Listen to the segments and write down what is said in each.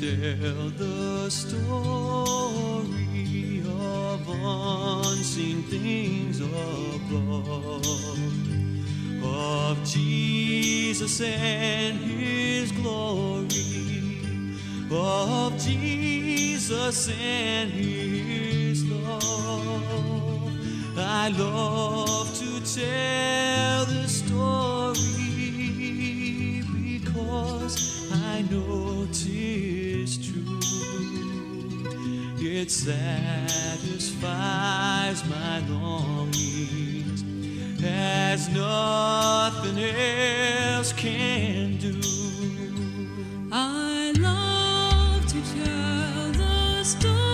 tell the story of unseen things above, of Jesus and his glory, of Jesus and his love. I love to tell the story It satisfies my longings as nothing else can do. I love to tell the story,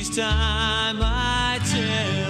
Each time I tell